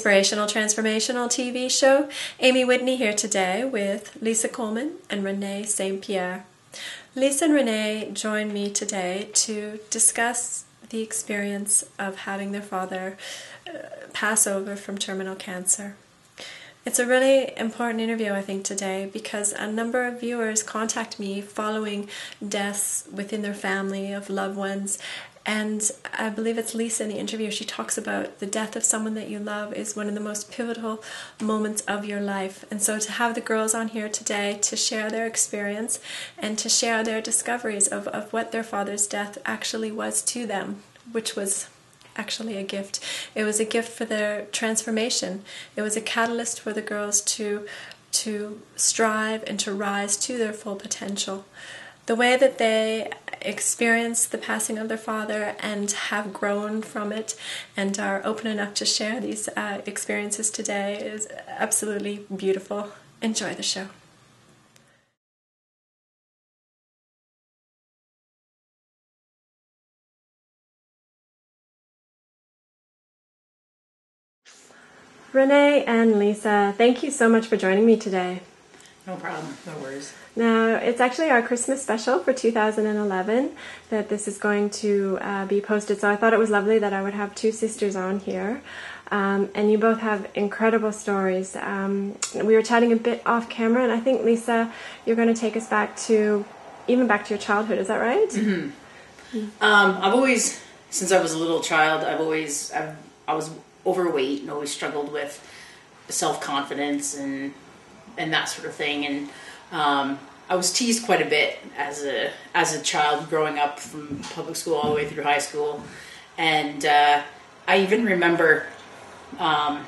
Inspirational Transformational TV show. Amy Whitney here today with Lisa Coleman and Renee St. Pierre. Lisa and Renee join me today to discuss the experience of having their father uh, pass over from terminal cancer. It's a really important interview, I think, today because a number of viewers contact me following deaths within their family of loved ones and I believe it's Lisa in the interview. She talks about the death of someone that you love is one of the most pivotal moments of your life. And so to have the girls on here today to share their experience and to share their discoveries of, of what their father's death actually was to them, which was actually a gift. It was a gift for their transformation. It was a catalyst for the girls to to strive and to rise to their full potential. The way that they experienced the passing of their father and have grown from it and are open enough to share these uh, experiences today is absolutely beautiful. Enjoy the show. Renee and Lisa, thank you so much for joining me today. No problem. No worries. Now, it's actually our Christmas special for 2011 that this is going to uh, be posted. So I thought it was lovely that I would have two sisters on here. Um, and you both have incredible stories. Um, we were chatting a bit off camera, and I think, Lisa, you're going to take us back to even back to your childhood. Is that right? Mm-hmm. Um, I've always, since I was a little child, I've always, I've, I was overweight and always struggled with self confidence and and that sort of thing. And um, I was teased quite a bit as a as a child growing up from public school all the way through high school, and uh, I even remember, um,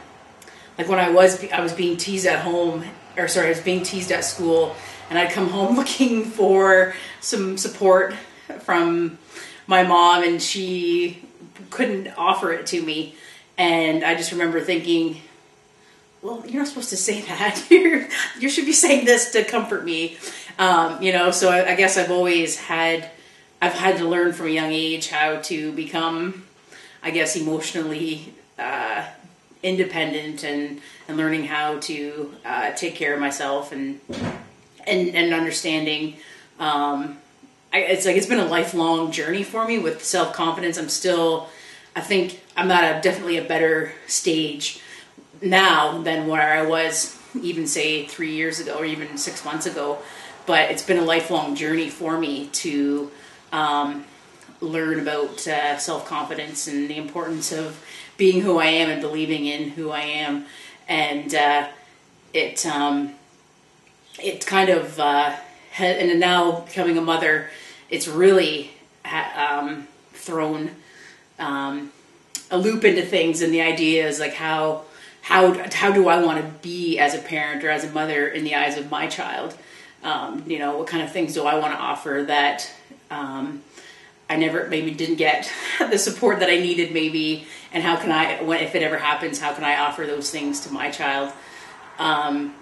like when I was I was being teased at home, or sorry, I was being teased at school, and I'd come home looking for some support from my mom, and she couldn't offer it to me, and I just remember thinking, well, you're not supposed to say that. you should be saying this to comfort me. Um, you know, so I, I, guess I've always had, I've had to learn from a young age how to become, I guess, emotionally uh, independent and and learning how to uh, take care of myself and and and understanding. Um, I, it's like it's been a lifelong journey for me with self confidence. I'm still, I think I'm at a definitely a better stage now than where I was even say three years ago or even six months ago. But it's been a lifelong journey for me to um, learn about uh, self confidence and the importance of being who I am and believing in who I am. And uh, it um, it kind of uh, and now becoming a mother, it's really um, thrown um, a loop into things and the ideas like how how how do I want to be as a parent or as a mother in the eyes of my child? Um, you know, what kind of things do I want to offer that um, I never maybe didn't get the support that I needed maybe, and how can I, when if it ever happens, how can I offer those things to my child? Um,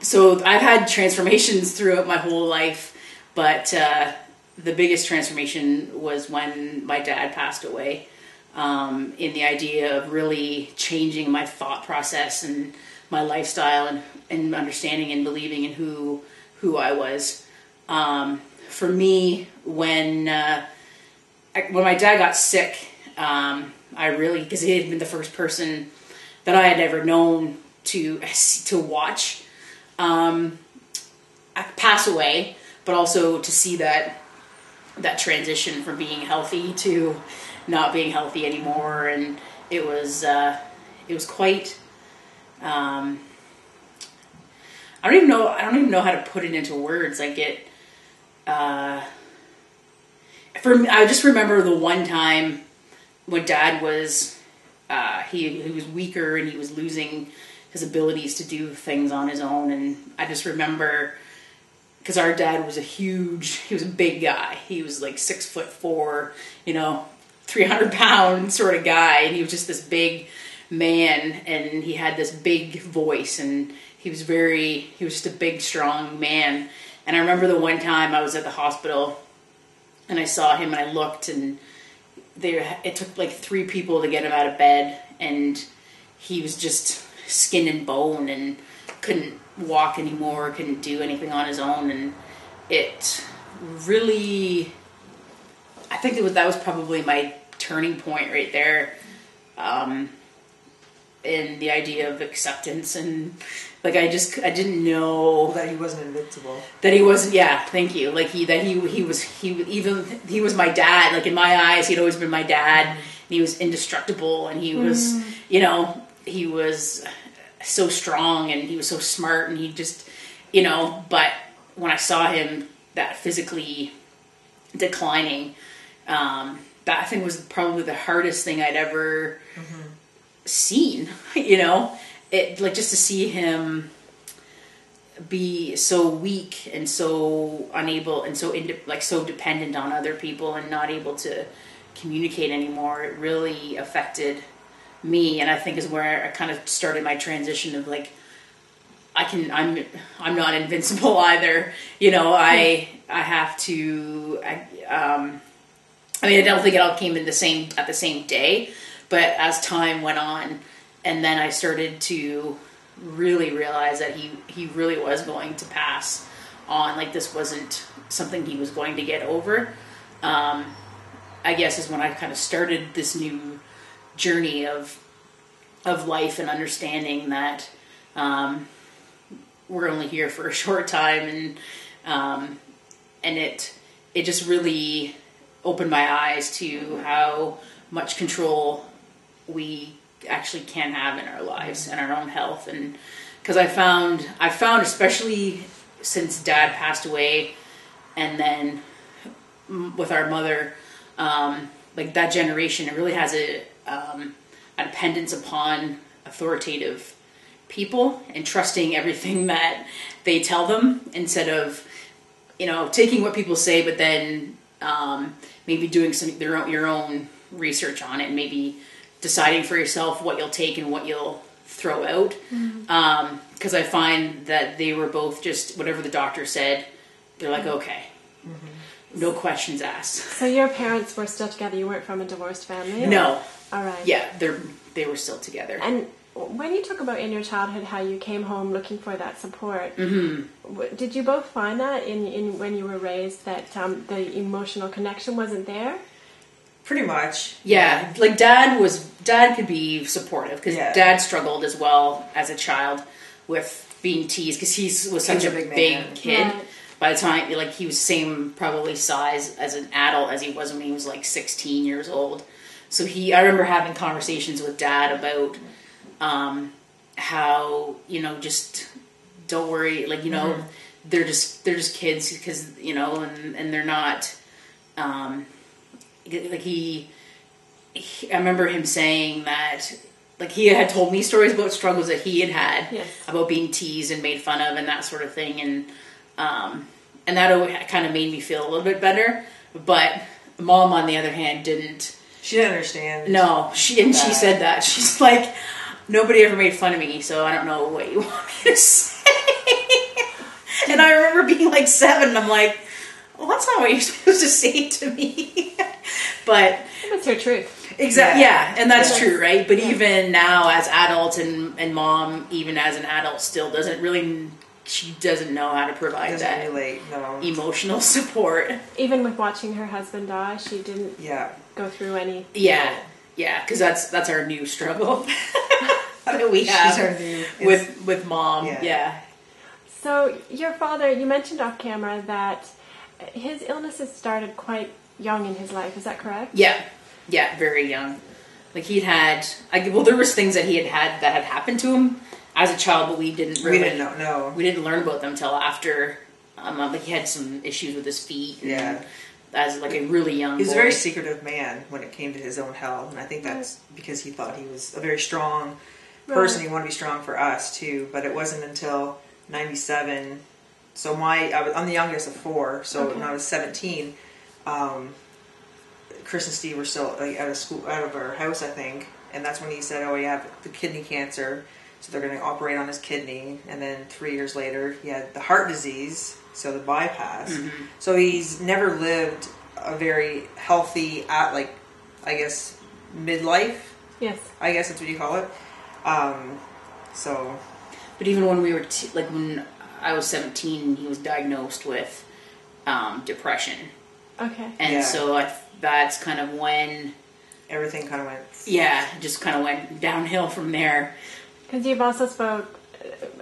so I've had transformations throughout my whole life, but uh, the biggest transformation was when my dad passed away um, in the idea of really changing my thought process and my lifestyle and, and understanding and believing in who who I was. Um, for me, when uh, I, when my dad got sick, um, I really because he had been the first person that I had ever known to to watch um, pass away, but also to see that that transition from being healthy to not being healthy anymore, and it was uh, it was quite. Um, I don't even know. I don't even know how to put it into words. Like it. Uh, for I just remember the one time when Dad was uh, he he was weaker and he was losing his abilities to do things on his own, and I just remember because our dad was a huge he was a big guy he was like six foot four you know 300 pound sort of guy and he was just this big man and he had this big voice and he was very he was just a big strong man. And i remember the one time i was at the hospital and i saw him and i looked and there it took like three people to get him out of bed and he was just skin and bone and couldn't walk anymore, couldn't do anything on his own, and it really, I think it was that was probably my turning point right there. Um, in the idea of acceptance and like I just I didn't know that he wasn't invincible. that he wasn't yeah thank you like he that he he was he even he was my dad like in my eyes he'd always been my dad and he was indestructible and he was you know he was so strong and he was so smart and he just you know but when I saw him that physically declining um that I think was probably the hardest thing I'd ever seen you know? It like just to see him be so weak and so unable and so like so dependent on other people and not able to communicate anymore it really affected me. And i think is where i kind of started my transition of like i can i'm i'm not invincible either. You know i i have to I, um i mean i don't think it all came in the same at the same day but as time went on and then i started to really realize that he he really was going to pass on like this wasn't something he was going to get over. Um i guess is when i kind of started this new journey of of life and understanding that um we're only here for a short time and um and it it just really opened my eyes to how much control we actually can have in our lives and our own health. And because i found i found especially since dad passed away and then with our mother um, like that generation it really has a um, a dependence upon authoritative people and trusting everything that they tell them instead of you know taking what people say but then um, maybe doing some their own, your own research on it and maybe deciding for yourself what you'll take and what you'll throw out. Mm-hmm. Um, because i find that they were both just whatever the doctor said they're like mm-hmm. okay. Mm-hmm. No questions asked. So your parents were still together. You weren't from a divorced family. no. All right. yeah they're they were still together. And when you talk about in your childhood how you came home looking for that support, mm-hmm. did you both find that in, in when you were raised that um, the emotional connection wasn't there? Pretty much. Yeah, like dad was dad could be supportive because Yeah. dad struggled as well as a child with being teased because he was such He a big, big kid. Right. By the time like he was same probably size as an adult as he was when he was like 16 years old. So he I remember having conversations with dad about um, how you know just don't worry like you know they're just they're just kids because you know and and they're not um, like he, he I remember him saying that like he had told me stories about struggles that he had had Yes. about being teased and made fun of and that sort of thing and um and that kind of made me feel a little bit better but mom on the other hand didn't She didn't understand. no she and she said that she's like nobody ever made fun of me so i don't know what you want me to say and i remember being like seven and i'm like well that's not what you're supposed to say to me but That's your truth. Exactly. Yeah. Yeah, and that's Yeah. true, right? But Yeah. even now, as adults and and mom, even as an adult, still doesn't really. She doesn't know how to provide Doesn't that relate. No. emotional support. Even with watching her husband die, she didn't Yeah. go through any. Yeah, yeah, because that's that's our new struggle that we She's have our new with with mom. Yeah. Yeah. So your father, you mentioned off camera that his illnesses started quite young in his life. Is that correct? Yeah, yeah, very young. Like he'd had, I, well, there was things that he had had that had happened to him as a child, but we didn't really We didn't know. No. we didn't learn about them till after. Um, like he had some issues with his feet. And Yeah. As like a really young. He was a very secretive man when it came to his own health, and I think that's because he thought he was a very strong person. Right. He wanted to be strong for us too, but it wasn't until '97. So my, I was, I'm the youngest of four. So Okay. when I was 17, um, Chris and Steve were still like out of school, out of our house, I think, and that's when he said, "Oh, he had the kidney cancer." So they're going to operate on his kidney, and then three years later, he had the heart disease, so the bypass. So he's never lived a very healthy, at like, I guess, midlife. Yes. I guess that's what you call it. Um, so But even when we were t- like when I was 17, he was diagnosed with um, depression, Okay. and Yeah. so I, that's kind of when everything kind of went. yeah, just kind of went downhill from there. Because you've also spoke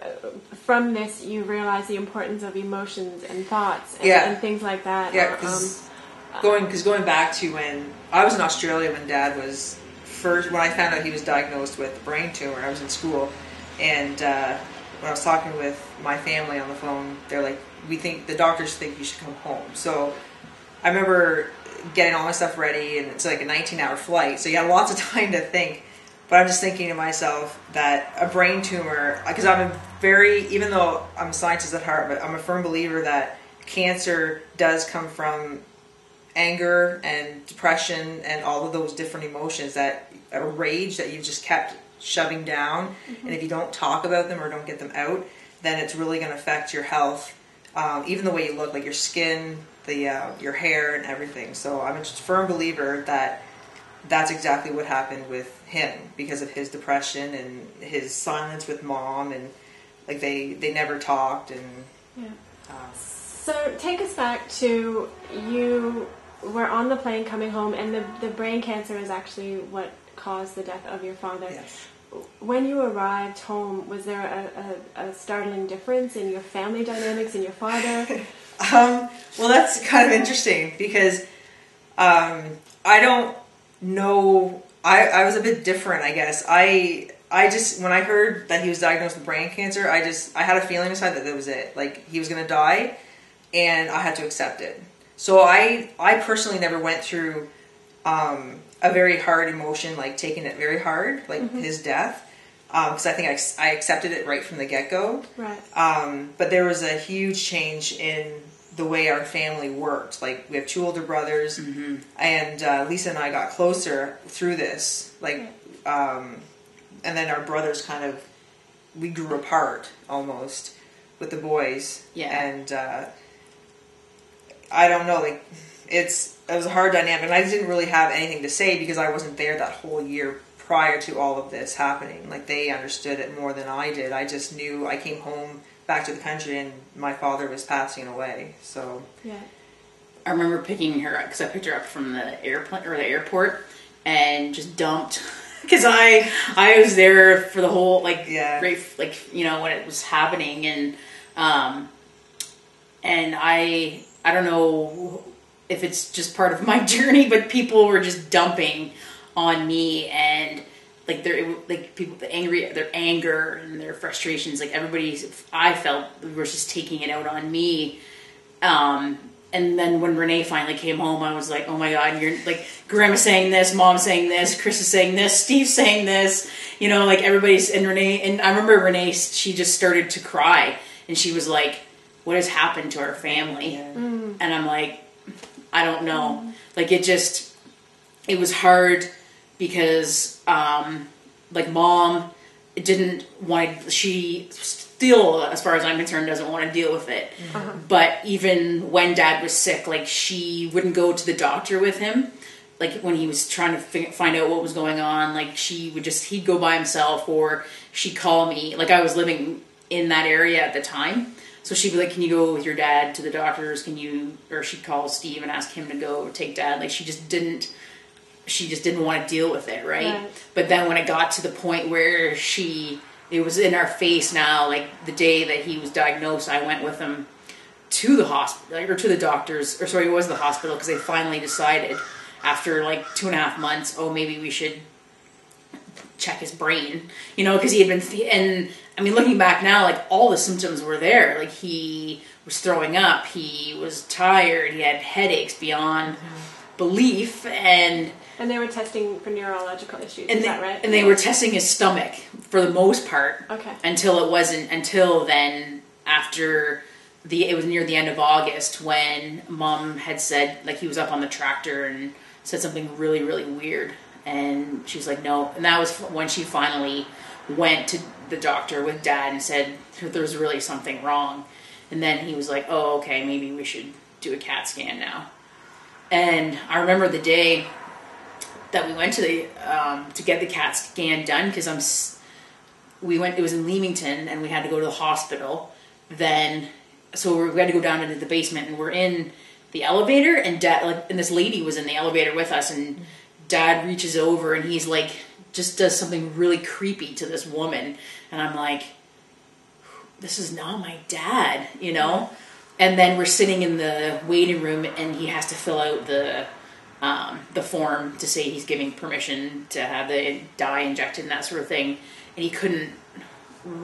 uh, from this, you realize the importance of emotions and thoughts and, Yeah. and things like that. Yeah, because going because going back to when I was in Australia when Dad was first when I found out he was diagnosed with a brain tumor. I was in school, and uh, when I was talking with my family on the phone, they're like, "We think the doctors think you should come home." So I remember getting all my stuff ready, and it's like a 19-hour flight, so you had lots of time to think. But I'm just thinking to myself that a brain tumor, because I'm a very, even though I'm a scientist at heart, but I'm a firm believer that cancer does come from anger and depression and all of those different emotions that a rage that you've just kept shoving down. And if you don't talk about them or don't get them out, then it's really going to affect your health, um, even the way you look, like your skin, the uh, your hair, and everything. So I'm a firm believer that that's exactly what happened with him because of his depression and his silence with mom and like they they never talked and yeah. uh, So take us back to you were on the plane coming home, and the, the brain cancer is actually what caused the death of your father. yes. When you arrived home, was there a, a, a startling difference in your family dynamics in your father? Um, well, that's kind of interesting because um, I don't know. I, I was a bit different, I guess. I I just when I heard that he was diagnosed with brain cancer, I just I had a feeling inside that that was it. Like he was gonna die, and I had to accept it. So I I personally never went through um, a very hard emotion, like taking it very hard, like his death, because I think I, I accepted it right from the get go. right. Um, but there was a huge change in the way our family worked. Like we have two older brothers, and uh, Lisa and I got closer through this. Like, um, and then our brothers kind of we grew apart almost with the boys. Yeah. and uh, I don't know, like it's it was a hard dynamic, and I didn't really have anything to say because I wasn't there that whole year prior to all of this happening. Like they understood it more than I did. I just knew I came home back to the country and my father was passing away. So Yeah. I remember picking her up because I picked her up from the airplane or the airport and just dumped because I I was there for the whole like Yeah. right like you know when it was happening and um and I I don't know if it's just part of my journey but people were just dumping on me and like their like people the angry their anger and their frustrations like everybody I felt was just taking it out on me um, and then when Renee finally came home, I was like, oh my god, you're like grandma's saying this, mom's saying this, Chris is saying this, Steve's saying this, you know, like everybody's and Renee and I remember Renee, she just started to cry and she was like, what has happened to our family? yeah. And I'm like, I don't know. Like it just, it was hard because, um, like mom didn't want. She still, as far as I'm concerned, doesn't want to deal with it. But even when dad was sick, like she wouldn't go to the doctor with him. Like when he was trying to fi- find out what was going on, like she would just he'd go by himself, or she'd call me. Like I was living in that area at the time, so she'd be like, "Can you go with your dad to the doctors? Can you?" Or she'd call Steve and ask him to go take dad. Like she just didn't. She just didn't want to deal with it, right? Right. But then when it got to the point where she, it was in our face now. Like the day that he was diagnosed, I went with him to the hospital or to the doctors, or sorry, it was the hospital because they finally decided after like two and a half months, oh, maybe we should check his brain, you know, because he had been, and I mean, looking back now, like all the symptoms were there. Like he was throwing up, he was tired, he had headaches beyond mm-hmm. belief, and And they were testing for neurological issues. and is they, that right? and they were testing his stomach for the most part Okay. until it wasn't until then after the it was near the end of August when mom had said like he was up on the tractor and said something really really weird and she's like no and that was when she finally went to the doctor with dad and said there's really something wrong and then he was like oh okay maybe we should do a cat scan now and I remember the day that we went to the um, to get the CAT scan done because I'm we went. It was in Leamington, and we had to go to the hospital. Then, so we had to go down into the basement, and we're in the elevator, and dad, like, and this lady was in the elevator with us, and dad reaches over, and he's like, just does something really creepy to this woman, and I'm like, this is not my dad, you know. And then we're sitting in the waiting room, and he has to fill out the um, the form to say he's giving permission to have the dye injected and that sort of thing. And he couldn't,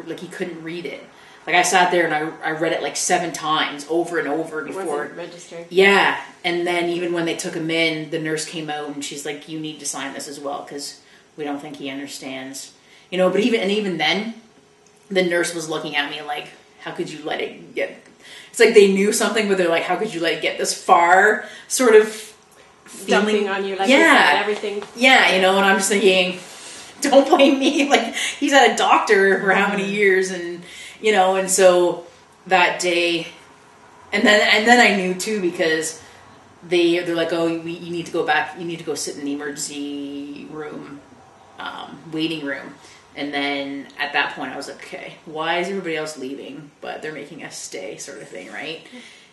like, he couldn't read it. Like I sat there and I, I read it like seven times over and over before. registered. Yeah, and then even when they took him in, the nurse came out and she's like, "You need to sign this as well because we don't think he understands." You know, but even and even then, the nurse was looking at me like, "How could you let it get?" It's like they knew something, but they're like, "How could you let it get this far?" Sort of Dumping on you, like yeah, said, everything. yeah, you know, and I'm just thinking, don't blame me. Like he's had a doctor for how many years, and you know, and so that day, and then and then I knew too because they they're like, oh, you, you need to go back. You need to go sit in the emergency room, um, waiting room. And then at that point, I was like, okay, why is everybody else leaving, but they're making us stay, sort of thing, right?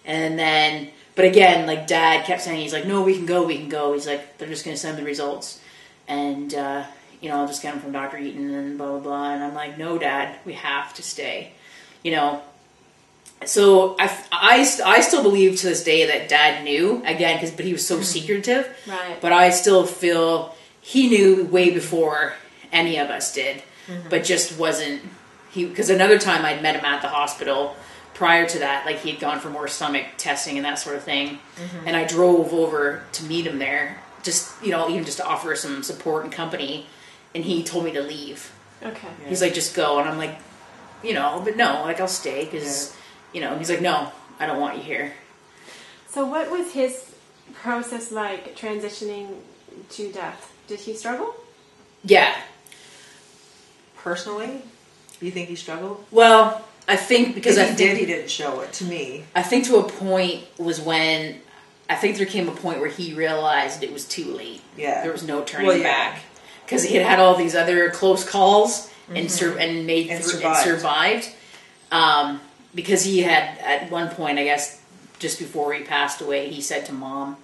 And then, but again, like dad kept saying, he's like, no, we can go, we can go. He's like, they're just going to send the results. And, uh, you know, I'll just get them from Dr. Eaton and blah, blah, blah. And I'm like, no, dad, we have to stay. You know, so I, I, I still believe to this day that dad knew, again, because but he was so secretive. Right. But I still feel he knew way before any of us did, but just wasn't he. Because another time I'd met him at the hospital prior to that, like he had gone for more stomach testing and that sort of thing, mm-hmm. and I drove over to meet him there, just you know, even just to offer some support and company, and he told me to leave. Okay. He's like, just go, and I'm like, you know, but no, like I'll stay because, you know, he's like, no, I don't want you here. So, what was his process like transitioning to death? Did he struggle? Yeah, Personally, do you think he struggled? well, I think because Because I he think did, he didn't show it to me. I think to a point was when I think there came a point where he realized it was too late. Yeah. there was no turning Well, yeah. back because he had had all these other close calls and sur- and made Mm-hmm. And through, survived. and survived. Um, because he had at one point, I guess, just before he passed away, he said to mom,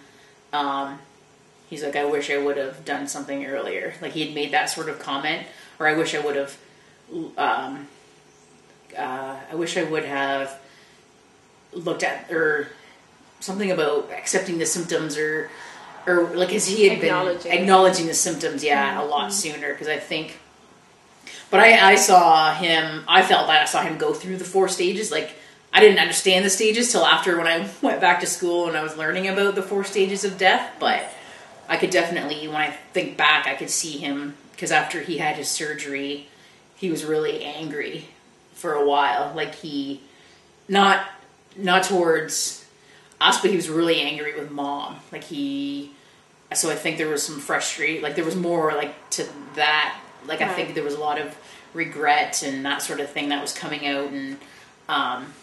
um, he's like, "I wish I would have done something earlier." Like he had made that sort of comment, or I wish I would have. Um, uh, I wish I would have looked at or something about accepting the symptoms or or like as he had Acknowledging. been acknowledging the symptoms yeah a lot sooner because i think but I, I saw him i felt that i saw him go through the four stages like i didn't understand the stages till after when i went back to school and i was learning about the four stages of death but i could definitely when i think back i could see him because after he had his surgery he was really angry for a while like he not not towards us, but he was really angry with mom. Like he, so I think there was some frustration. Like there was more like to that. Like I think there was a lot of regret and that sort of thing that was coming out, and um,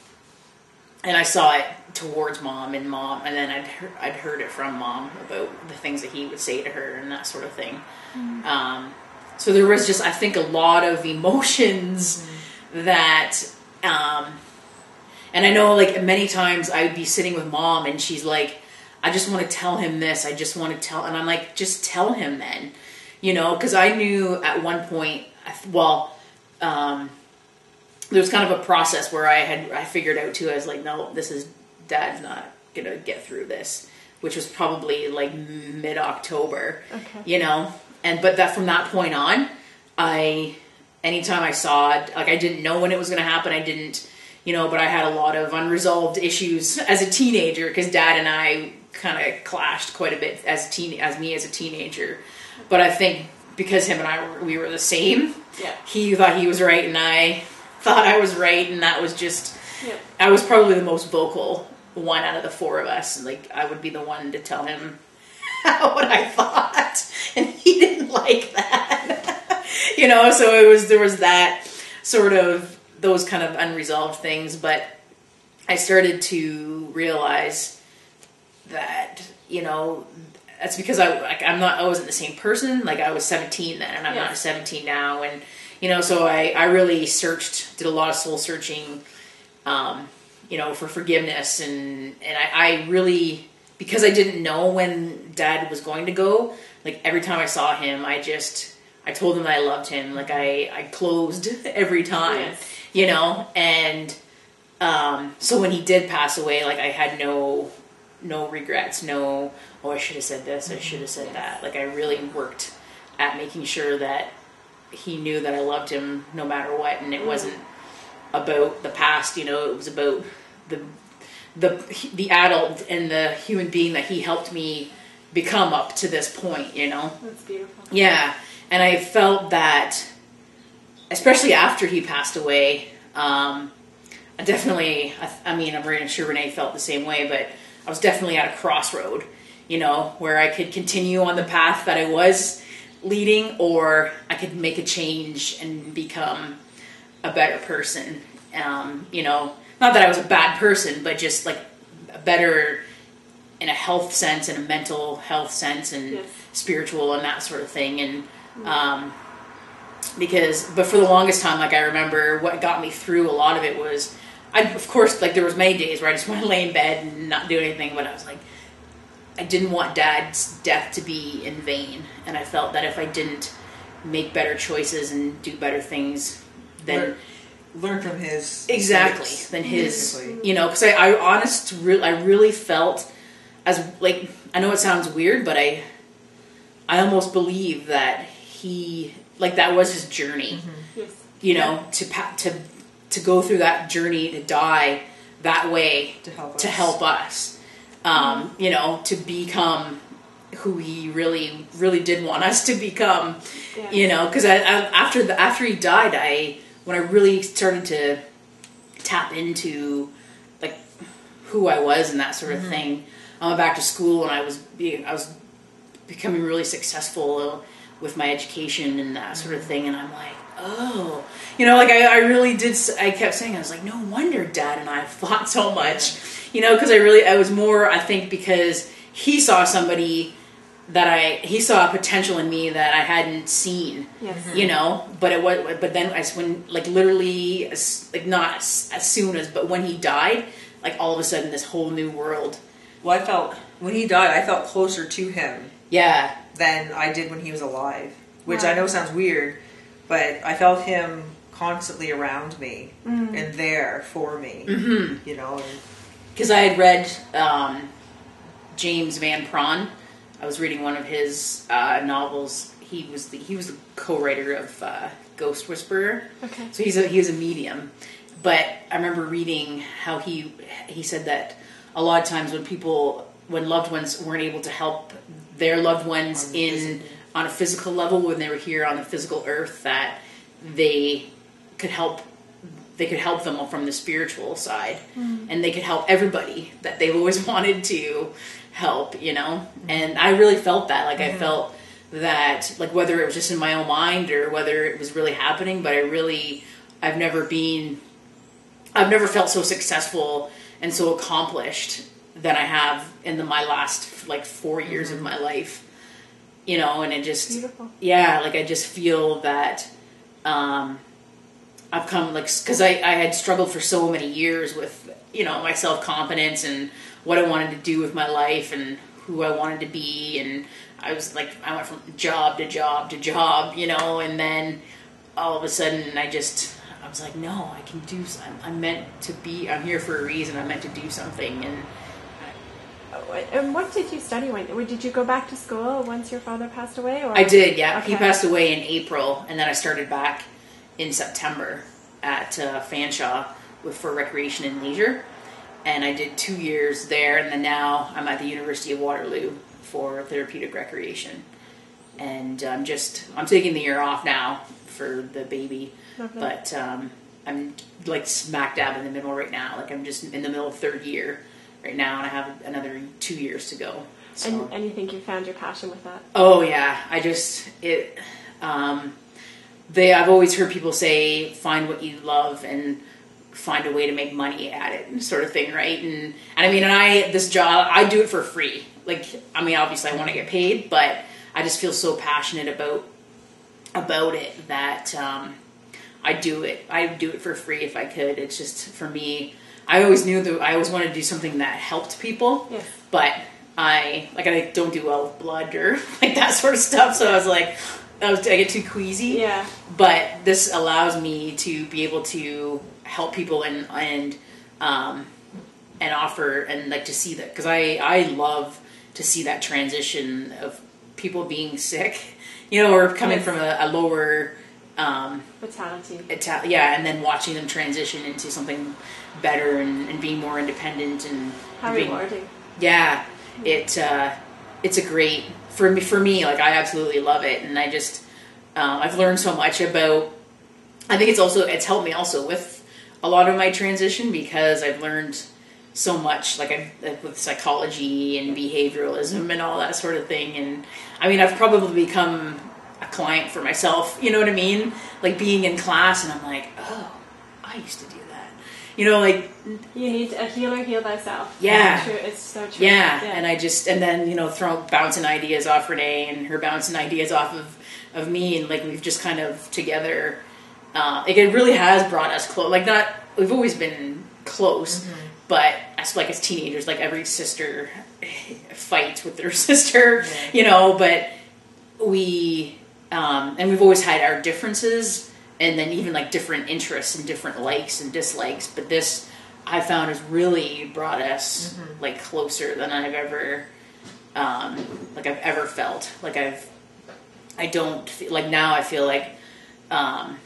and I saw it towards mom and mom, and then I'd heard, I'd heard it from mom about the things that he would say to her and that sort of thing. Um, so there was just I think a lot of emotions that. Um, and I know, like, many times I'd be sitting with mom and she's like, I just want to tell him this. I just want to tell. And I'm like, just tell him then. You know, because I knew at one point, well, um, there was kind of a process where I had, I figured out too, I was like, no, this is, dad's not going to get through this, which was probably like mid October, Okay. you know? And, but that from that point on, I, anytime I saw it, like, I didn't know when it was going to happen. I didn't, you know, but I had a lot of unresolved issues as a teenager because dad and I kind of clashed quite a bit as teen as me as a teenager. But I think because him and I were, we were the same, Yeah. he thought he was right and I thought I was right, and that was just Yep. I was probably the most vocal one out of the four of us. and Like I would be the one to tell him what I thought, and he didn't like that. you know, so it was there was that sort of those kind of unresolved things, but I started to realize that you know that's because I like I'm not I wasn't the same person. Like I was 17 then, and I'm Yeah. not 17 now, and you know, so I I really searched, did a lot of soul searching, um, you know, for forgiveness, and and I, I really because I didn't know when Dad was going to go. Like every time I saw him, I just I told him that I loved him. Like I I closed every time, Yes. you know, and um, so when he did pass away, like I had no no regrets, no oh I should have said this, I should have said that. Like I really worked at making sure that he knew that I loved him no matter what, and it wasn't about the past. You know, it was about the the the adult and the human being that he helped me become up to this point. You know. That's beautiful. Yeah, and I felt that, especially after he passed away, um, I definitely. I, I mean, I'm pretty sure Renee felt the same way, but I was definitely at a crossroad. You know, where I could continue on the path that I was leading, or I could make a change and become a better person. Um, you know, not that I was a bad person, but just like a better in a health sense and a mental health sense and Yes. spiritual and that sort of thing. And um, because, but for the longest time, like I remember, what got me through a lot of it was, I of course like there was many days where I just want to lay in bed and not do anything, but I was like, I didn't want Dad's death to be in vain, and I felt that if I didn't make better choices and do better things, then Learn, learn from his exactly mistakes, than his basically. you know because I, I honest re- i really felt as like i know it sounds weird but i i almost believe that he like that was his journey Yes. you know to pa- to to go through that journey to die that way to help to us. help us um, you know to become who he really really did want us to become Yeah. you know because I, I after the after he died i when i really started to tap into like who i was and that sort of thing i went back to school and i was being i was becoming really successful with my education and that sort of thing and i'm like oh. You know like i, I really did I kept saying i was like no wonder dad and i fought so much. You know because i really i was more i think because he saw somebody that i he saw a potential in me that i hadn't seen Yes. you know? But it was but then as when like literally like not as, as soon as but when he died like all of a sudden this whole new world Well, I felt when he died, I felt closer to him. Yeah than I did when he was alive, which Wow. I know sounds weird, but I felt him constantly around me Mm. and there for me. mm-hmm. You know, because I had read um, James Van Praagh. I was reading one of his uh, novels. He was the he was the co-writer of uh, Ghost Whisperer. Okay. So he's a he was a medium. But I remember reading how he he said that a lot of times when people when loved ones weren't able to help their loved ones On in physical. on a physical level when they were here on the physical earth that they could help they could help them from the spiritual side. Hmm. And they could help everybody that they've always wanted to help you know? And i really felt that. Like i felt that like whether it was just in my own mind or whether it was really happening but i really i've never been i've never felt so successful and so accomplished than i have in the, my last like four years of my life you know and it just Beautiful. yeah like i just feel that um i've come like because I, I had struggled for so many years with you know my self-confidence and what i wanted to do with my life and who i wanted to be. And i was like i went from job to job to job you know and then all of a sudden i just i was like no i can do i'm, I'm meant to be i'm here for a reason. I'm meant to do something. And And what did you study when? Did you go back to school once your father passed away? Or I did, yeah. He passed away in April, and then I started back in September at uh, Fanshawe with for recreation and leisure, and I did two years there, and then now I'm at the University of Waterloo for therapeutic recreation, and I'm just I'm taking the year off now for the baby, Lovely. but um, I'm like smack dab in the middle right now. Like I'm just in the middle of third year right now, and I have another two years to go. So. And, and you think you found your passion with that? Oh yeah, I just it. Um, they I've always heard people say find what you love and find a way to make money at it, sort of thing, right? And and I mean, and I this job I do it for free. Like I mean, obviously I want to get paid, but I just feel so passionate about about it that um, I do it. I do it for free if I could. It's just for me. I always knew that I always wanted to do something that helped people. Yes. But I like I don't do well with blood or like that sort of stuff. So I was like, I, was, I get too queasy. Yeah. But this allows me to be able to help people and and um, and offer and like to see that because I I love to see that transition of people being sick, you know, or coming Yes. from a, a lower. Um, Vitality. Ita- yeah, and then watching them transition into something better and, and being more independent and How being, rewarding. yeah, it uh, it's a great for me. For me, like I absolutely love it, and I just um, I've learned so much about. I think it's also it's helped me also with a lot of my transition because I've learned so much, like I like with psychology and behavioralism and all that sort of thing. And I mean, I've probably become a client for myself. You know what I mean? Like being in class, and I'm like, oh, I used to do. You know, like You need a healer heal thyself. Yeah. It's, true. it's so true. yeah, and I just and then you know throw bouncing ideas off Renee and her bouncing ideas off of of me and like we've just kind of together. Uh, like it really has brought us close. Like not we've always been close, but as like as teenagers, like every sister fights with their sister, Yeah. you know. But we um, and we've always had our differences and then even like different interests and different likes and dislikes. But this I found has really brought us like closer than I've ever um, like I've ever felt. Like I've I don't feel like now I feel like um,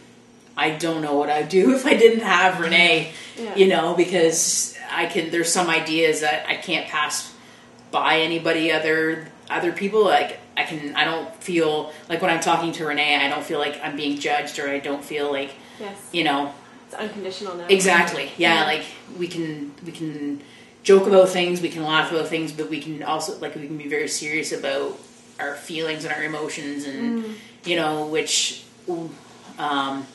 I don't know what I'd do if I didn't have Renee, Yeah. you know, because I can there's some ideas that I can't pass by anybody other other people like I can I don't feel like when I'm talking to Renee I don't feel like I'm being judged or I don't feel like Yes. you know It's unconditional now. Exactly. Yeah, Yeah. like we can we can joke about things, we can laugh about things, but we can also like we can be very serious about our feelings and our emotions and you know, which um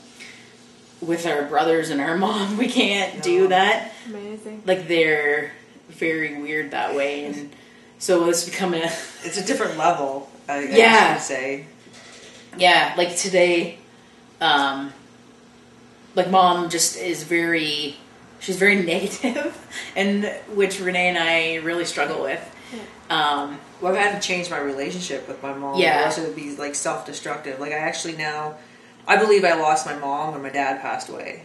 with our brothers and our mom, we can't do that. Amazing. Like they're very weird that way and so it's become a It's a different level. I, I Yeah. should say. yeah, like today, um, like mom just is very, she's very negative, and which Renee and I really struggle with. Um, Well, I've had to change my relationship with my mom. Yeah. Or else would be like self-destructive. Like I actually now, I believe I lost my mom when my dad passed away.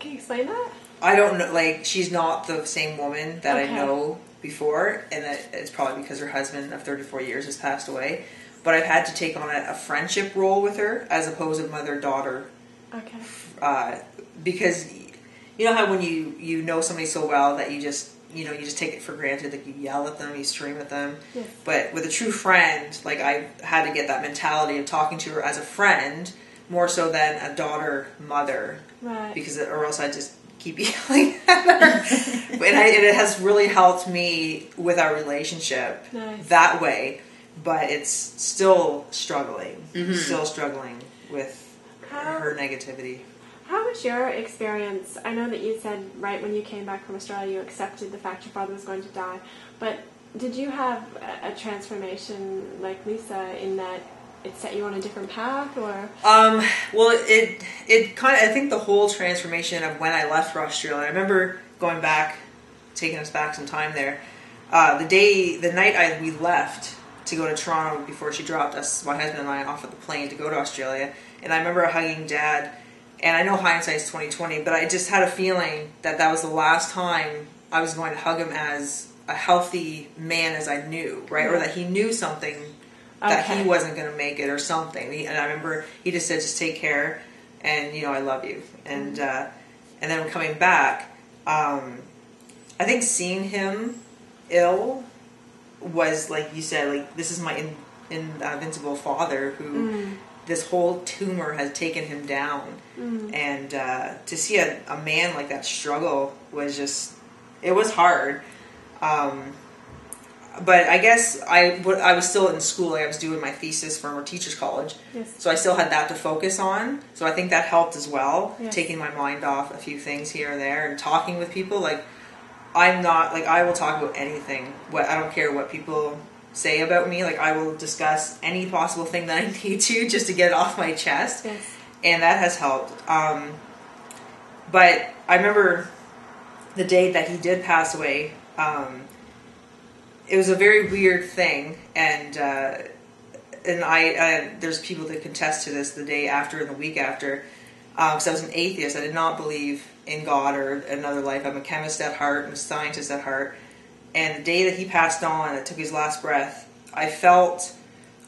Can you explain that? I don't know. Like she's not the same woman that Okay. I know before, and that it's probably because her husband of 34 years has passed away. But I've had to take on a, a friendship role with her as opposed to mother daughter, Okay. uh, because you know how when you you know somebody so well that you just you know you just take it for granted. Like you yell at them, you scream at them. Yes. But with a true friend, like I had to get that mentality of talking to her as a friend more so than a daughter mother Right. because or else I just keep yelling at her. and, I, it has really helped me with our relationship Nice. that way. But it's still struggling, mm-hmm. still struggling with How- her negativity. How was your experience? I know that you said right when you came back from Australia you accepted the fact your father was going to die, but did you have a, a transformation like Lisa in that it set you on a different path, or Um, well, it it kind of I think the whole transformation of when I left for Australia. I remember going back, taking us back some time there. Uh, the day, the night I we left to go to Toronto before she dropped us, my husband and I, off of the plane to go to Australia. And I remember hugging Dad. And I know hindsight's twenty twenty, but I just had a feeling that that was the last time I was going to hug him as a healthy man as I knew, right, or that he knew something that Okay. he wasn't going to make it or something. He, and I remember he just said, "Just take care," and you know, I love you. And uh, and then coming back, um, I think seeing him ill was like you said, like this is my in, in, uh, invincible father who this whole tumor has taken him down, and uh, to see a, a man like that struggle was just it was hard. Um, but I guess I I was still in school. Like I was doing my thesis for a teachers college, Yes. so I still had that to focus on. So I think that helped as well, Yes. taking my mind off a few things here and there and talking with people. Like I'm not like I will talk about anything. What I don't care what people say about me. Like I will discuss any possible thing that I need to just to get it off my chest. yes, and that has helped. Um, but I remember the day that he did pass away. Um, it was a very weird thing, and uh, and I, I there's people that contest to this the day after and the week after because um, I was an atheist. I did not believe in God or another life. I'm a chemist at heart and a scientist at heart. And the day that he passed on that took his last breath, I felt,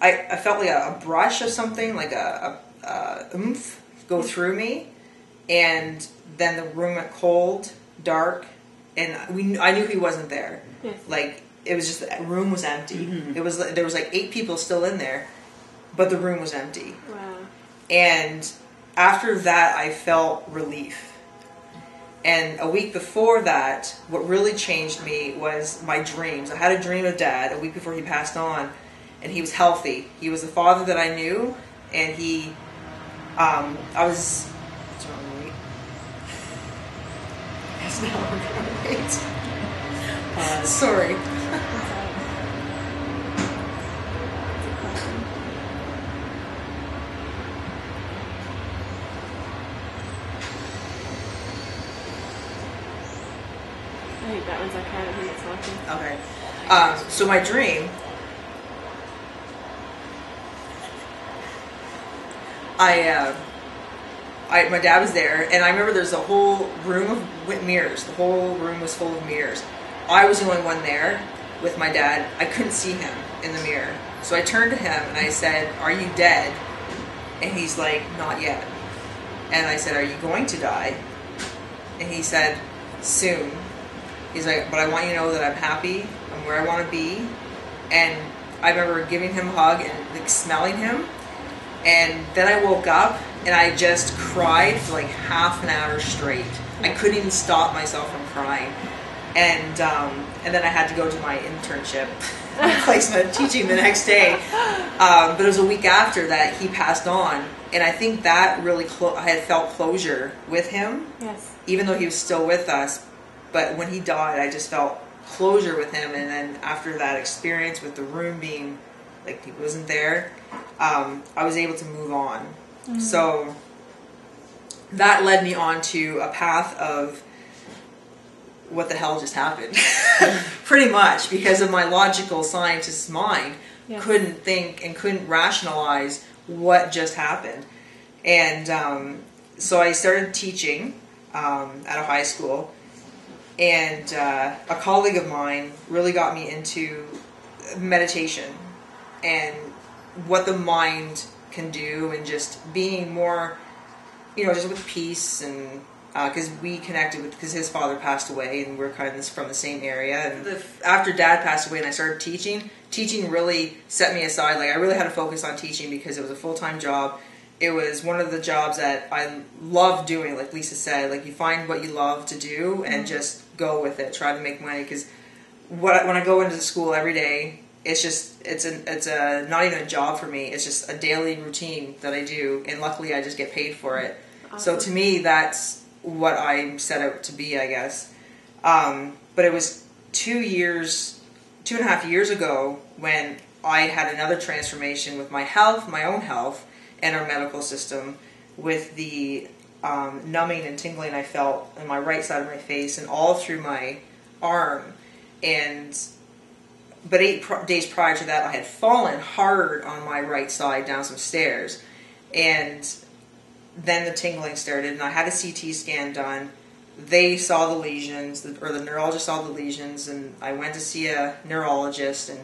I, I felt like a, a brush of something, like a, a, a oomph, go through me, and then the room went cold, dark, and we, I knew he wasn't there. Yes. Like it was just the room was empty. Mhm. It was there was like eight people still in there, but the room was empty. Wow. And after that, I felt relief. And a week before that, what really changed me was my dreams. I had a dream of dad a week before he passed on, and he was healthy. He was the father that I knew, and he, um, I was. What's wrong with me? That's not right. Sorry. I think that one's okay. I think it's working. Okay. Um, so my dream, I, uh, I, my dad was there, and I remember there's a whole room of mirrors. The whole room was full of mirrors. I was the only one there with my dad. I couldn't see him in the mirror, so I turned to him and I said, "Are you dead?" And he's like, "Not yet." And I said, "Are you going to die?" And he said, "Soon." He's like, but I want you to know that I'm happy. I'm where I want to be. And I remember giving him a hug and like smelling him. And then I woke up and I just cried for like half an hour straight. I couldn't even stop myself from crying. And um, and then I had to go to my internship placement teaching the next day. Um, but it was a week after that he passed on, and I think that really clo- I had felt closure with him Yes. even though he was still with us. But when he died, I just felt closure with him. And then after that experience with the room being like he wasn't there, um, I was able to move on. So that led me on to a path of what the hell just happened, pretty much because of my logical scientist's mind Yes. couldn't think and couldn't rationalize what just happened. And um, so I started teaching um, at a high school, and uh, a colleague of mine really got me into meditation and what the mind can do, and just being more, you know, just with peace and. Uh, because we connected with, because his father passed away, and we're kind of from the same area. And the, after dad passed away, and I started teaching, teaching really set me aside. Like I really had to focus on teaching because it was a full time job. It was one of the jobs that I love doing. Like Lisa said, like you find what you love to do and mm-hmm. just go with it. Try to make money because what I- when I go into school every day, it's just it's a it's a not even a job for me. It's just a daily routine that I do, and luckily I just get paid for it. So to me, that's what I set out to be, I guess. Um, but it was two years, two and a half years ago when I had another transformation with my health, my own health, and our medical system with the um, numbing and tingling I felt in my right side of my face and all through my arm. And but eight pr- days prior to that, I had fallen hard on my right side down some stairs, and then the tingling started, and I had a CT scan done. They saw the lesions, or the neurologist saw the lesions, and I went to see a neurologist, and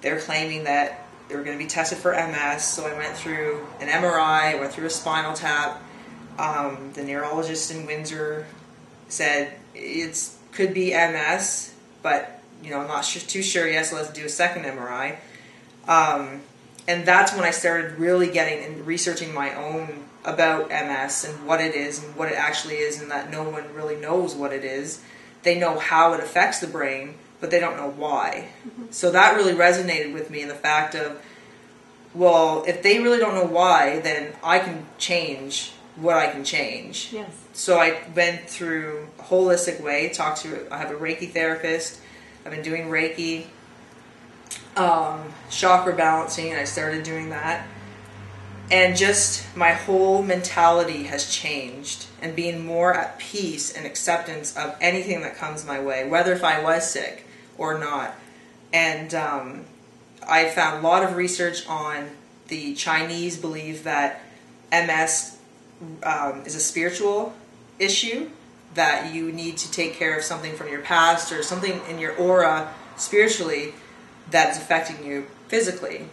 they're claiming that they were going to be tested for MS. So I went through an MRI, I went through a spinal tap. Um, the neurologist in Windsor said it could be MS, but you know I'm not su- too sure yet. So let's do a second MRI. Um, and that's when I started really getting and researching my own about MS and what it is and what it actually is, and that no one really knows what it is. They know how it affects the brain, but they don't know why. So that really resonated with me in the fact of, well, if they really don't know why, then I can change what I can change. Yes. So I went through a holistic way. Talked to I have a Reiki therapist. I've been doing Reiki, um, chakra balancing. And I started doing that, and just my whole mentality has changed and being more at peace and acceptance of anything that comes my way, whether if I was sick or not. And um, I found a lot of research on the Chinese believe that MS um, is a spiritual issue that you need to take care of something from your past or something in your aura spiritually that's affecting you physically.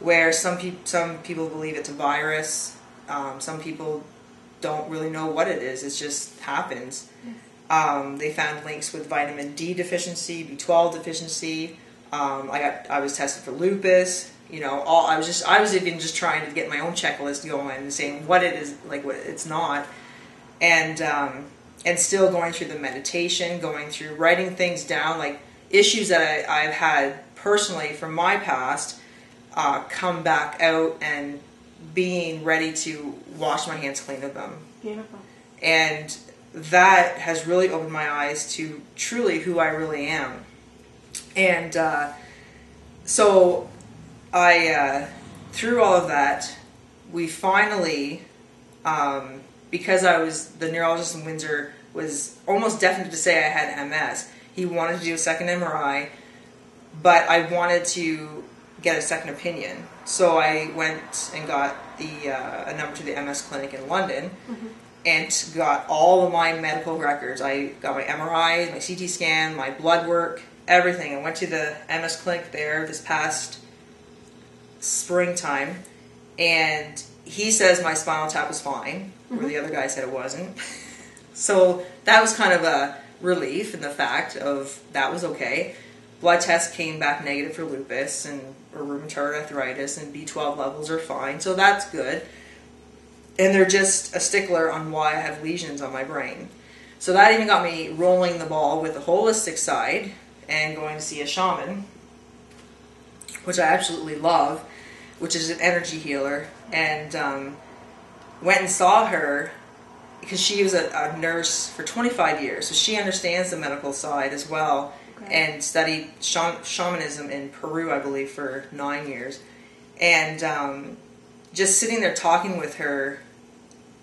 Where some people some people believe it's a virus, um, some people don't really know what it is. It just happens. Um, they found links with vitamin D deficiency, B12 deficiency. Um, I got I was tested for lupus. You know, all I was just I was even just trying to get my own checklist going and saying what it is like what it's not, and um, and still going through the meditation, going through writing things down like issues that I, I've had personally from my past uh, come back out and being ready to wash my hands clean of them. Beautiful. And that has really opened my eyes to truly who I really am. And uh, so I, uh, through all of that, we finally, um, because I was, the neurologist in Windsor was almost definite to say I had MS. He wanted to do a second MRI, but I wanted to get a second opinion. So I went and got the uh, a number to the MS clinic in London and got all of my medical records. I got my MRI, my CT scan, my blood work, everything. I went to the MS clinic there this past springtime, and he says my spinal tap was fine, where the other guy said it wasn't. so that was kind of a relief in the fact of that was okay. Blood test came back negative for lupus and or rheumatoid arthritis, and B12 levels are fine, so that's good. And they're just a stickler on why I have lesions on my brain. So that even got me rolling the ball with the holistic side and going to see a shaman, which I absolutely love, which is an energy healer, and um, went and saw her because she was a, a nurse for 25 years, so she understands the medical side as well, And studied shaman, shamanism in Peru, I believe, for nine years, and um, just sitting there talking with her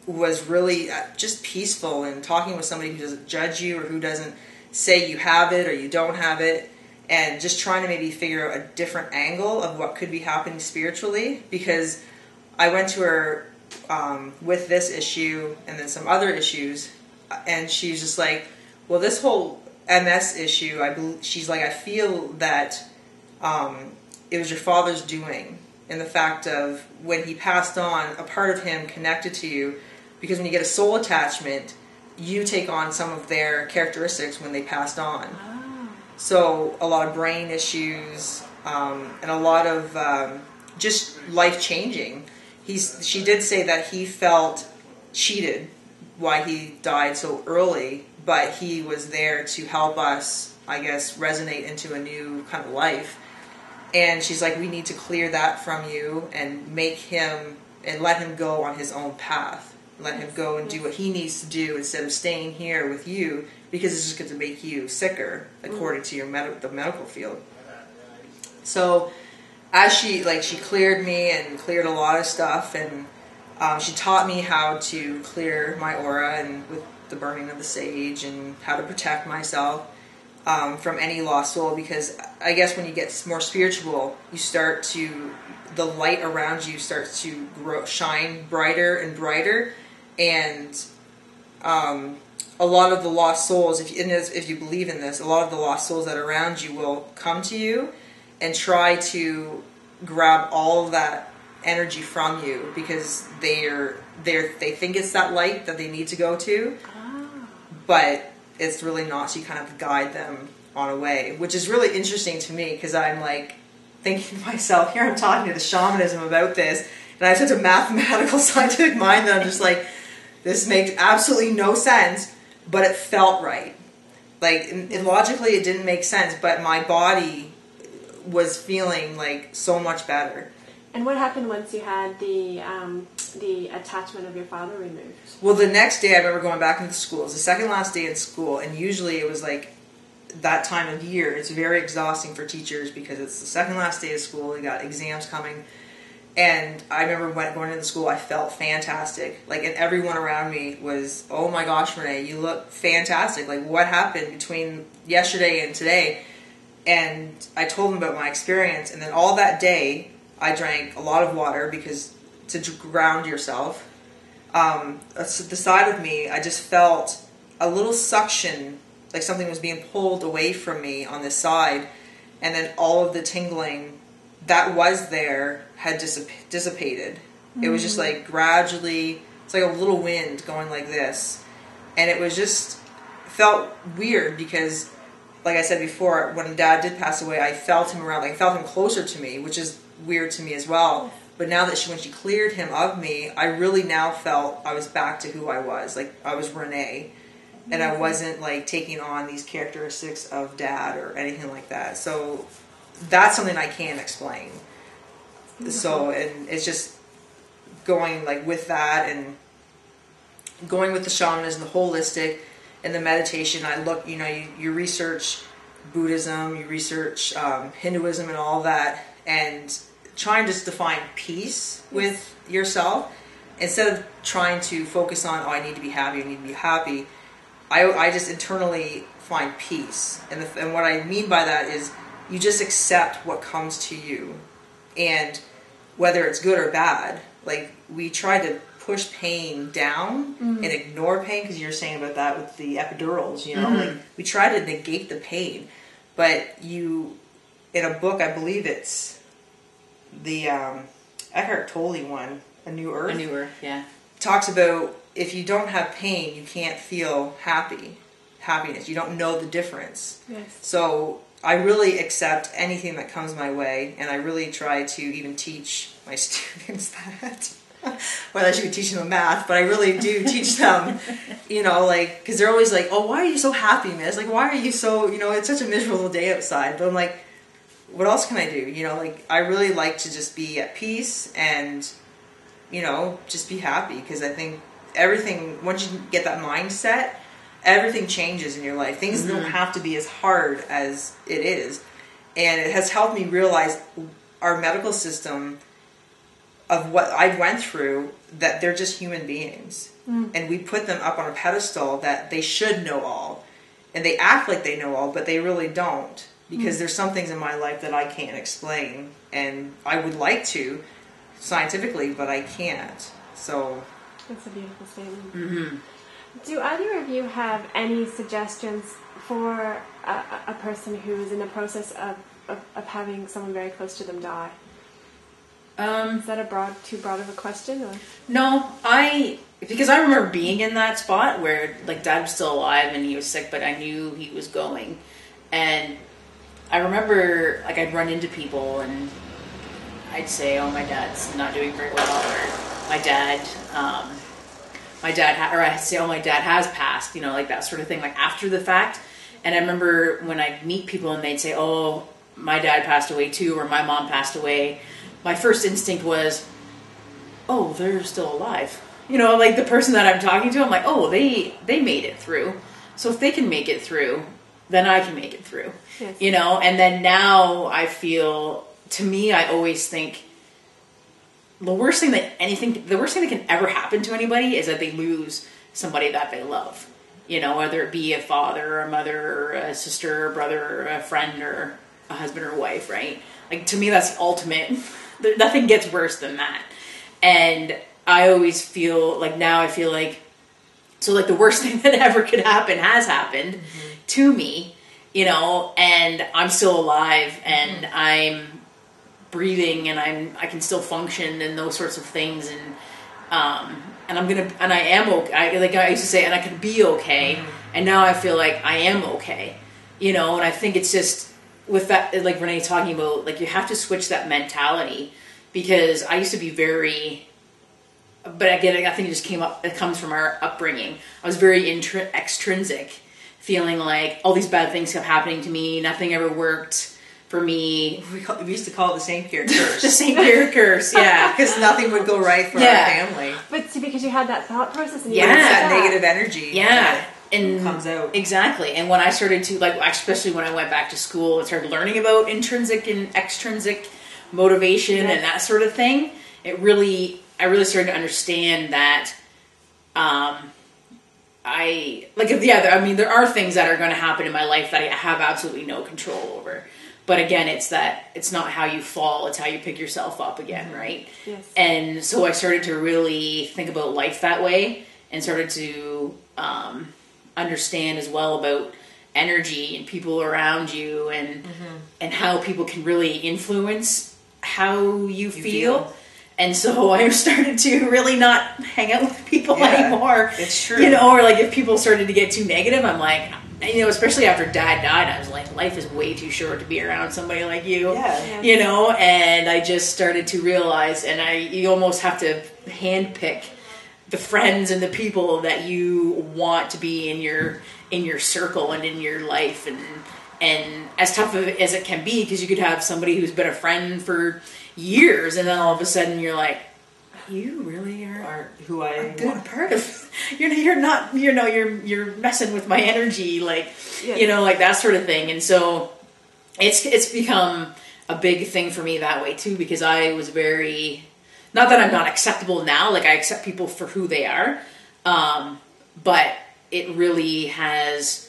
was really uh, just peaceful and talking with somebody who doesn't judge you or who doesn't say you have it or you don't have it and just trying to maybe figure out a different angle of what could be happening spiritually because I went to her um, with this issue and then some other issues and she's just like well this whole MS issue I bel she's like I feel that um, it was your father's doing in the fact of when he passed on a part of him connected to you because when you get a soul attachment you take on some of their characteristics when they passed on Ah. so a lot of brain issues um, and a lot of um, just life changing he's she did say that he felt cheated why he died so early but he was there to help us i guess resonate into a new kind of life. And she's like we need to clear that from you and make him and let him go on his own path. Let him go and do what he needs to do instead of staying here with you because it's just going to make you sicker according to your med- the medical field. So as she like she cleared me and cleared a lot of stuff and um, she taught me how to clear my aura and with the burning of the sage and how to protect myself um, from any lost soul because I guess when you get more spiritual, you start to the light around you starts to grow, shine brighter and brighter, and um, a lot of the lost souls, if you, if you believe in this, a lot of the lost souls that are around you will come to you and try to grab all that energy from you because they're they're they think it's that light that they need to go to. But it's really not. to kind of guide them on a way, which is really interesting to me because I'm like thinking to myself, here I'm talking to the shamanism about this, and I have such a mathematical scientific mind that I'm just like, this makes absolutely no sense, but it felt right. Like and logically, it didn't make sense, but my body was feeling like so much better. And what happened once you had the um, the attachment of your father removed? Well, the next day I remember going back into school. It was the second last day in school, and usually it was like that time of year. It's very exhausting for teachers because it's the second last day of school. You got exams coming, and I remember when going into school, I felt fantastic. Like, and everyone around me was, "Oh my gosh, Renee, you look fantastic! Like, what happened between yesterday and today?" And I told them about my experience, and then all that day, I drank a lot of water because to ground yourself. Um, the side of me, I just felt a little suction, like something was being pulled away from me on this side, and then all of the tingling that was there had dissip- dissipated. Mm-hmm. It was just like gradually, it's like a little wind going like this, and it was just felt weird because, like I said before, when Dad did pass away, I felt him around, like I felt him closer to me, which is weird to me as well. But now that she, when she cleared him of me, I really now felt I was back to who I was. Like I was Renee, and I wasn't like taking on these characteristics of Dad or anything like that. So that's something I can't explain. Mm-hmm. So and it's just going like with that and going with the shamanism, the holistic, and the meditation. I look, you know, you, you research Buddhism, you research um, Hinduism, and all that, and trying to define peace with yourself instead of trying to focus on oh I need to be happy, I need to be happy. I, I just internally find peace, and the, and what I mean by that is you just accept what comes to you and whether it's good or bad like we try to push pain down mm-hmm. and ignore pain because you're saying about that with the epidurals you know mm-hmm. like we try to negate the pain but you in a book i believe it's the um, eckhart tolle one a new earth a new earth yeah talks about if you don't have pain you can't feel happy happiness you don't know the difference yes so I really accept anything that comes my way, and I really try to even teach my students that. well, I should be teaching them math, but I really do teach them, you know, like, because they're always like, oh, why are you so happy, miss? Like, why are you so, you know, it's such a miserable day outside. But I'm like, what else can I do? You know, like, I really like to just be at peace and, you know, just be happy because I think everything, once you get that mindset, everything changes in your life. Things mm-hmm. don't have to be as hard as it is. And it has helped me realize our medical system of what I went through that they're just human beings. Mm. And we put them up on a pedestal that they should know all. And they act like they know all, but they really don't. Because mm. there's some things in my life that I can't explain. And I would like to scientifically, but I can't. So. That's a beautiful statement. Mm-hmm. Do either of you have any suggestions for a, a person who is in the process of, of, of, having someone very close to them die? Um, is that a broad, too broad of a question? Or? No, I because I remember being in that spot where like dad was still alive and he was sick, but I knew he was going, and I remember like I'd run into people and I'd say, "Oh, my dad's not doing very well," or "My dad." Um, my dad ha- or I'd say, oh, my dad has passed, you know, like that sort of thing, like after the fact. And I remember when I'd meet people and they'd say, oh, my dad passed away too, or my mom passed away. My first instinct was, oh, they're still alive. You know, like the person that I'm talking to, I'm like, oh, they they made it through. So if they can make it through, then I can make it through. Yes. You know, and then now I feel, to me, I always think the worst thing that anything the worst thing that can ever happen to anybody is that they lose somebody that they love you know whether it be a father or a mother or a sister or a brother or a friend or a husband or wife right like to me that's ultimate nothing gets worse than that and i always feel like now i feel like so like the worst thing that ever could happen has happened mm-hmm. to me you know and i'm still alive and mm-hmm. i'm breathing and I'm I can still function and those sorts of things and um, and I'm gonna and I am okay. I, like I used to say, and I can be okay. Mm-hmm. And now I feel like I am okay, you know. And I think it's just with that, like Renee talking about, like you have to switch that mentality because I used to be very, but again, I think it just came up. It comes from our upbringing. I was very intri- extrinsic, feeling like all these bad things kept happening to me. Nothing ever worked for me. We, call, we, used to call it the St. Pierre curse. the St. Pierre curse, yeah. Because nothing would go right for yeah. our family. But see, because you had that thought process and yeah. that negative energy. Yeah. And comes out exactly, and when I started to like, especially when I went back to school and started learning about intrinsic and extrinsic motivation and that sort of thing, it really, I really started to understand that, um, I like yeah. I mean, there are things that are going to happen in my life that I have absolutely no control over. But again, it's that it's not how you fall; it's how you pick yourself up again, right? Yes. And so I started to really think about life that way, and started to um, understand as well about energy and people around you, and and how people can really influence how you, feel. feel. And so I started to really not hang out with people Yeah, anymore. it's true. You know, or like if people started to get too negative, I'm like, you know, especially after dad died, I was like, life is way too short to be around somebody like you. Yeah. You know, and I just started to realize, and I, you almost have to handpick the friends and the people that you want to be in your in your circle and in your life and and as tough as it can be because you could have somebody who's been a friend for years and then all of a sudden you're like you really are Aren't who I a good want. part of you're you're not you know you're you're messing with my energy like Yeah. you know like that sort of thing and so it's it's become a big thing for me that way too because I was very not that I'm not acceptable now like I accept people for who they are um, but it really has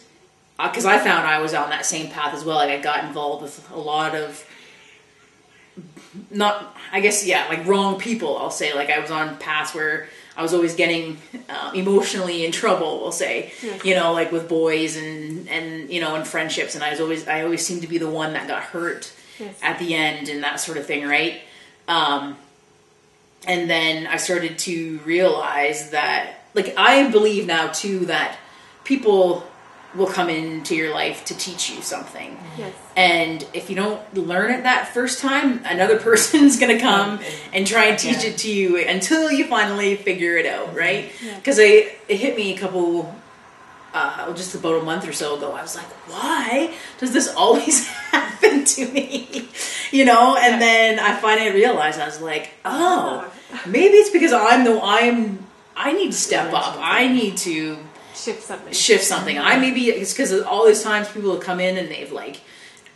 because I found I was on that same path as well like I got involved with a lot of not I guess yeah like wrong people I'll say like I was on paths where I was always getting um, emotionally in trouble we'll say Yes. you know like with boys and and you know and friendships and I was always I always seemed to be the one that got hurt Yes. at the end and that sort of thing right um, and then I started to realize that like I believe now too that people will come into your life to teach you something Yes. and if you don't learn it that first time, another person's going to come And- and try and teach Yeah. it to you until you finally figure it out, right? Yeah. Because it hit me a couple, uh, just about a month or so ago. I was like, why does this always happen to me? You know? And then I finally realized, I was like, oh, maybe it's because I'm the, I'm, I need to step up. I need to Shift something. shift something. I maybe it's because all these times people have come in and they've like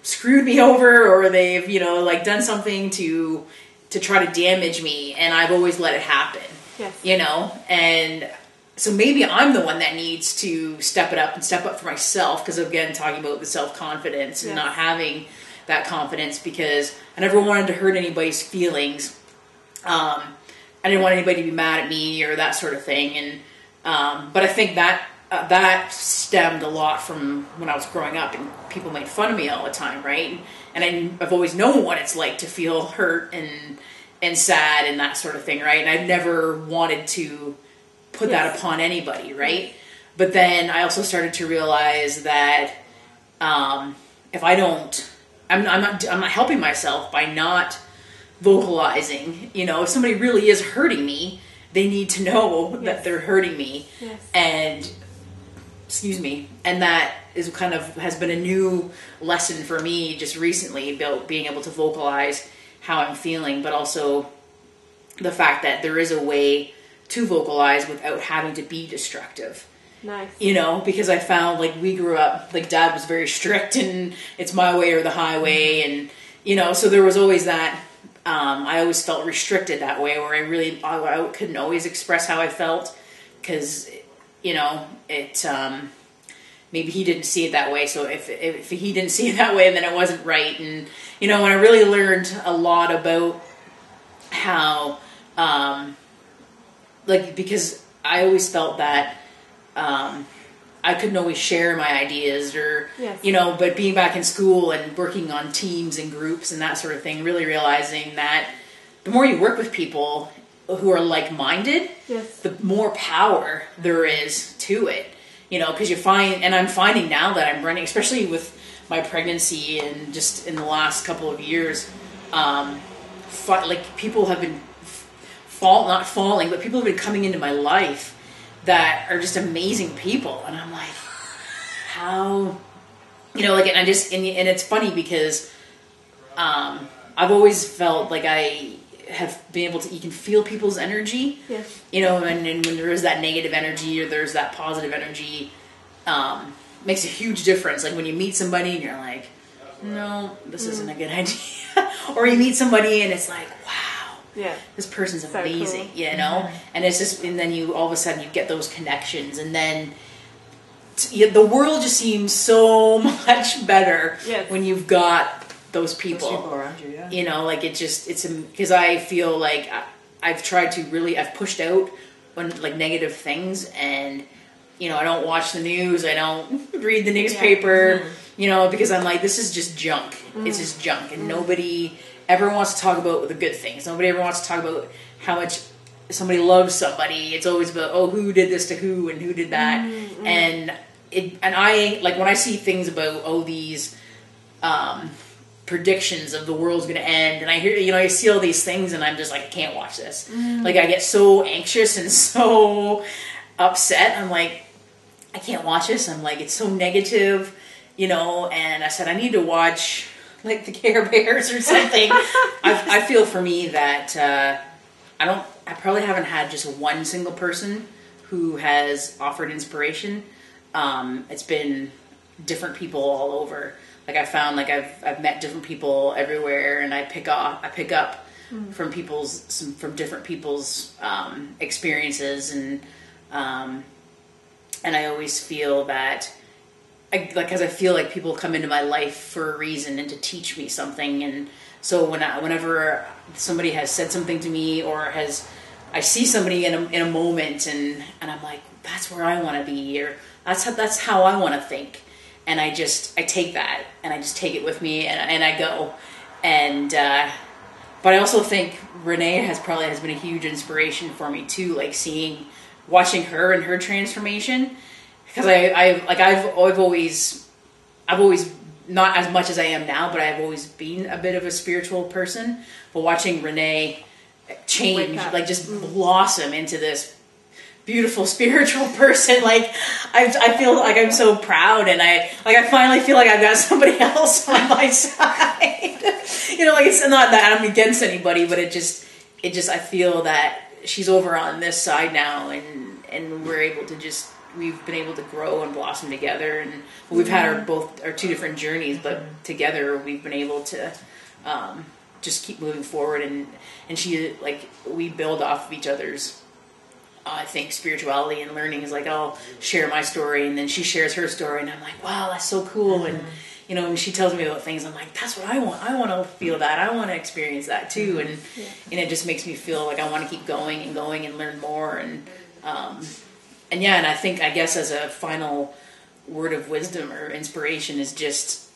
screwed me over or they've you know like done something to to try to damage me, and I've always let it happen. Yes. You know, and so maybe I'm the one that needs to step it up and step up for myself because again, talking about the self confidence and not having that confidence because I never wanted to hurt anybody's feelings. Um, I didn't want anybody to be mad at me or that sort of thing, and um, but I think that uh, that stemmed a lot from when I was growing up, and people made fun of me all the time, right? And I, I've always known what it's like to feel hurt and and sad and that sort of thing, right? And I've never wanted to put that upon anybody, right? But then I also started to realize that um, if I don't, I'm, I'm not, I'm not helping myself by not vocalizing. You know, if somebody really is hurting me, they need to know that they're hurting me, Yes. and excuse me, and that is kind of has been a new lesson for me just recently about being able to vocalize how I'm feeling, but also the fact that there is a way to vocalize without having to be destructive Nice. you know because i found like we grew up like dad was very strict and it's my way or the highway and you know so there was always that um, i always felt restricted that way where i really i, I couldn't always express how i felt because you know it um, maybe he didn't see it that way so if, if he didn't see it that way then it wasn't right and you know and i really learned a lot about how um, like because i always felt that um, I couldn't always share my ideas or Yes. you know, but being back in school and working on teams and groups and that sort of thing, really realizing that the more you work with people who are like-minded, Yes. the more power there is to it. You know, because you find, and I'm finding now that I'm running, especially with my pregnancy and just in the last couple of years, um, fi- like people have been f- fall, not falling, but people have been coming into my life that are just amazing people, and I'm like, how, you know, like, and I just, and, and it's funny because um, I've always felt like I have been able to, you can feel people's energy Yes. you know, and, and when there is that negative energy or there's that positive energy, um, makes a huge difference. Like when you meet somebody and you're like, no, this isn't a good idea. or you meet somebody and it's like, wow, Yeah. this person's So amazing, cool. you know. And it's just, and then you all of a sudden you get those connections, and then t- yeah, the world just seems so much better Yes. when you've got those Those people. people around you, yeah. You know, like it just it's um, because I feel like I, I've tried to really I've pushed out when like negative things and you know I don't watch the news I don't read the newspaper mm-hmm. you know because I'm like this is just junk. It's just mm-hmm. junk. And mm-hmm. nobody ever wants to talk about the good things. Nobody ever wants to talk about how much somebody loves somebody. It's always about oh who did this to who and who did that. And it and I like when I see things about oh these um, predictions of the world's going to end and i hear you know i see all these things and i'm just like i can't watch this. Like i get so anxious and so upset. I'm like i can't watch this. I'm like it's so negative you know and i said i need to watch like the care bears or something. I, I feel for me that uh, i don't i probably haven't had just one single person who has offered inspiration. Um, it's been different people all over. Like I found like I've I've met different people everywhere, and I pick off I pick up from people's some from different people's um, experiences, and um, and I always feel that. I, like, because I feel like people come into my life for a reason and to teach me something, and so when I, whenever somebody has said something to me or has, I see somebody in a, in a moment, and and I'm like, that's where I want to be, or that's how that's how I want to think, and I just I take that and I just take it with me and and I go, and uh, but I also think Renee has probably has been a huge inspiration for me too, like seeing, watching her and her transformation, because I I like I've I've always I've always not as much as I am now, but I've always been a bit of a spiritual person. But watching Renee change, like just blossom into this beautiful spiritual person, like I, I feel like I'm so proud, and I like I finally feel like I've got somebody else on my side. you know, like it's not that I'm against anybody, but it just it just I feel that she's over on this side now, and and we're able to just we've been able to grow and blossom together and we've had our both our two different journeys but together we've been able to um, just keep moving forward and and she like we build off of each other's I think spirituality and learning is like I'll share my story and then she shares her story and I'm like wow that's so cool. And you know when she tells me about things I'm like that's what I want. I want to feel that. I want to experience that too. And and it just makes me feel like I want to keep going and going and learn more and um, and yeah and I think I guess as a final word of wisdom or inspiration is just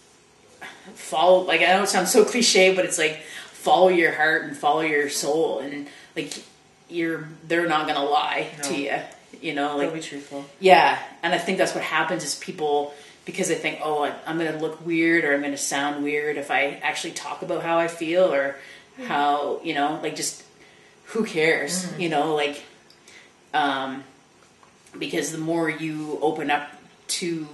follow like I know it sounds so cliche but it's like follow your heart and follow your soul and like you're they're not gonna lie No. to you you know They'll like be truthful. yeah and i think that's what happens is people because they think oh i'm gonna look weird or i'm gonna sound weird if i actually talk about how i feel or how you know like just who cares you know like um because the more you open up to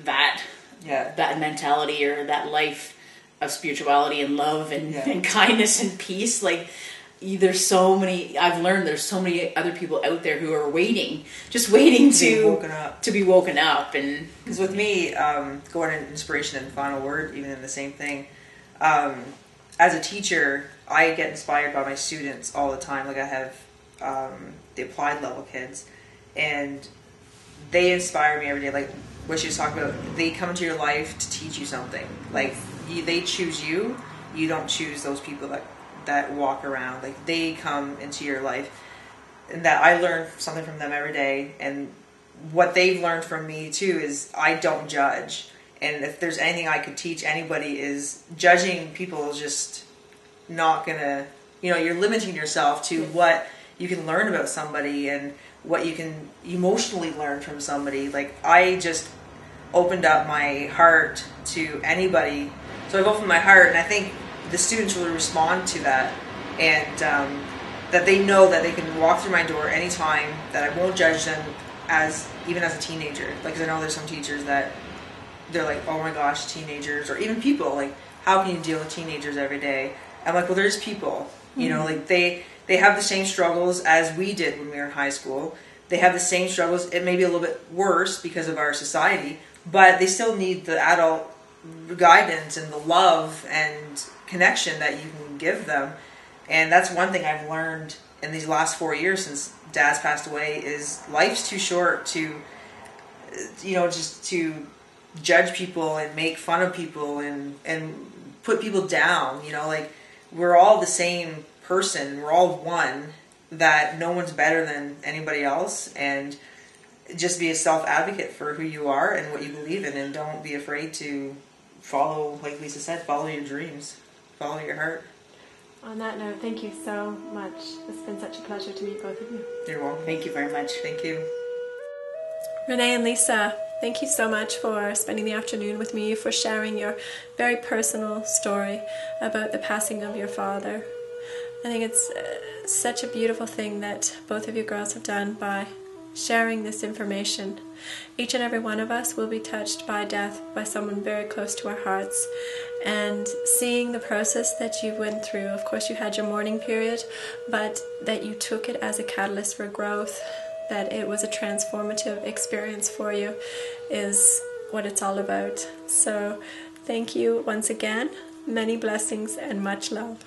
that Yeah. that mentality or that life of spirituality and love and, Yeah. and kindness and peace like there's so many i've learned there's so many other people out there who are waiting just waiting To be to woken up. to be woken up and Because with me, um, going in inspiration and final word, even in the same thing, um, as a teacher, I get inspired by my students all the time. Like I have um, the applied level kids, and they inspire me every day. Like what she was talking about, they come into your life to teach you something. Like you, they choose you. You don't choose those people that that walk around. Like they come into your life, and that I learn something from them every day. And what they've learned from me too is I don't judge. And if there's anything I could teach anybody is judging people is just not gonna you know, you're limiting yourself to what you can learn about somebody and what you can emotionally learn from somebody. Like I just opened up my heart to anybody. So I've opened my heart and I think the students really respond to that and um, that they know that they can walk through my door anytime that I won't judge them as even as a teenager. Like 'cause I know there's some teachers that they're like, oh my gosh, teenagers, or even people like, how can you deal with teenagers every day? I'm like, well, there's people, you know, like they they have the same struggles as we did when we were in high school. They have the same struggles. It may be a little bit worse because of our society, but they still need the adult guidance and the love and connection that you can give them. And that's one thing I've learned in these last four years since Dad's passed away is life's too short to, you know, just to judge people and make fun of people and and put people down. You know, like we're all the same person. We're all one. That no one's better than anybody else, and just be a self advocate for who you are and what you believe in, and don't be afraid to follow, like Lisa said, follow your dreams, follow your heart. On that note, thank you so much. It's been such a pleasure to meet both of you. You're welcome. Thank you very much. Thank you. Renee and Lisa, thank you so much for spending the afternoon with me, for sharing your very personal story about the passing of your father. I think it's uh, such a beautiful thing that both of you girls have done by sharing this information. Each and every one of us will be touched by death by someone very close to our hearts. And seeing the process that you went through, of course, you had your mourning period, but that you took it as a catalyst for growth, that it was a transformative experience for you, is what it's all about. So, thank you once again. Many blessings and much love.